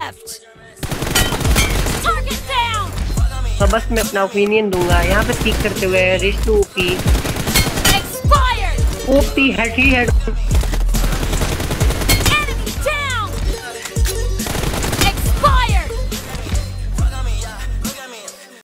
left. Target down. तो बस मैं अपना ओपिनियन दूँगा यहाँ पे पिक करते हुए रिश्तु ओपी Expired. ओपी हेड ही हेड